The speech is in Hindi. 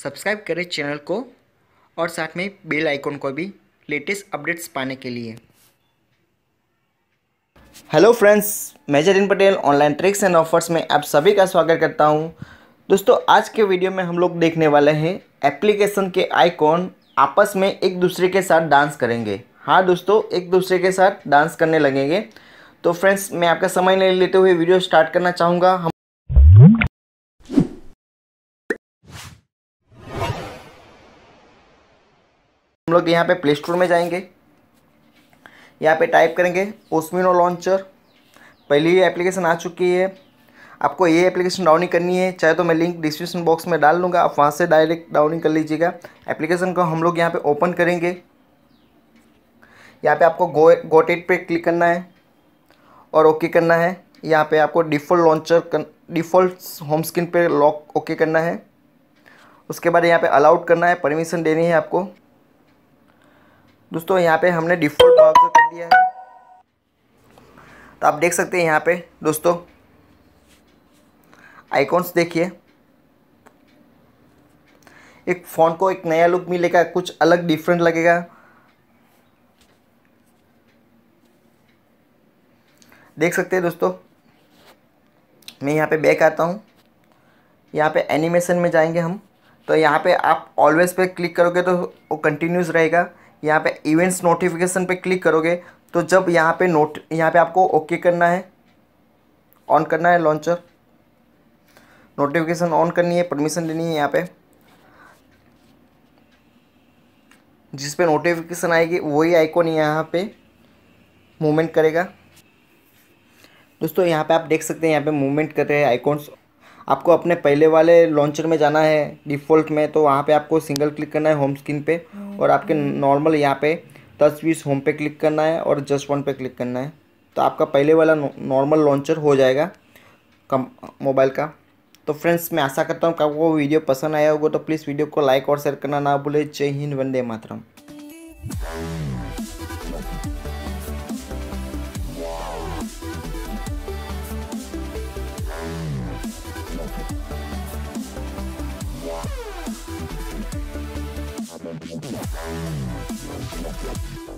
सब्सक्राइब करें चैनल को और साथ में बेल आइकॉन को भी लेटेस्ट अपडेट्स पाने के लिए। हेलो फ्रेंड्स, मैं Jatin Patel online tricks and offers में आप सभी का स्वागत करता हूँ। दोस्तों, आज के वीडियो में हम लोग देखने वाले हैं एप्लीकेशन के आइकॉन आपस में एक दूसरे के साथ डांस करेंगे। हाँ दोस्तों, एक दूसरे के साथ डांस करने लगेंगे। तो फ्रेंड्स मैं आपका समय नहीं लेते हुए वीडियो स्टार्ट करना चाहूँगा। हम लोग यहाँ पे प्ले स्टोर में जाएँगे। यहाँ पे टाइप करेंगे ओस्मिनो लॉन्चर पहली एप्लीकेशन आ चुकी है। आपको ये एप्लीकेशन डाउन ही करनी है। चाहे तो मैं लिंक डिस्क्रिप्शन बॉक्स में डाल दूँगा आप वहाँ से डायरेक्ट डाउन ही कर लीजिएगा। एप्लीकेशन को हम लोग यहाँ पे ओपन करेंगे। यहाँ पे आपको गो गोटेड पे क्लिक करना है और ओके करना है। यहाँ पे आपको default launcher default home screen पे लॉक ओके करना है। उसके बाद यहाँ पे अलाउड करना है। परमिशन देनी है आपको। दोस्तों, यहाँ पे हमने डिफ़ॉल्ट ब्राउज़र कर दिया है। तो आप देख सकते हैं यहाँ पे, दोस्तों आइकॉन्स देखिए। एक फ़ोन को एक नया लुक मिलेगा, कुछ अलग डिफरेंट लगेगा। देख सकते हैं, दोस्तों, मैं यहाँ पे बैक आता हूँ। यहाँ पे एनिमेशन में जाएँगे हम। तो यहाँ पे आप ऑलवेज पे क्लिक करोगे तो वो कंटिन्यूस रहेगा। यहाँ पे इवेंट्स नोटिफिकेशन पे क्लिक करोगे तो जब यहाँ पे नोट यहाँ पे आपको ओके करना है ऑन करना है लॉन्चर नोटिफिकेशन ऑन करनी है परमिशन लेनी है यहाँ पे। जिस पे नोटिफिकेशन आएगी, वही आइकॉन यहाँ पे मूवमेंट करेगा। दोस्तों, यहाँ पे आप देख सकते हैं, यहाँ पे मूवमेंट कर रहे हैं आइकॉन्स आपको अपने पहले वाले लॉन्चर में जाना है डिफ़ॉल्ट में तो वहाँ पे आपको सिंगल क्लिक करना है होम स्क्रीन पे। और आपके नॉर्मल यहाँ पे दस बीस होम पे क्लिक करना है और जस्ट वन पे क्लिक करना है। तो आपका पहले वाला नॉर्मल लॉन्चर हो जाएगा कम मोबाइल का। तो फ्रेंड्स मैं आशा करता हूँ कि आपको वीडियो पसंद आया होगा तो प्लीज़ वीडियो को लाइक और शेयर करना ना भूले। जय हिंद, वंदे मातरम। Let's go.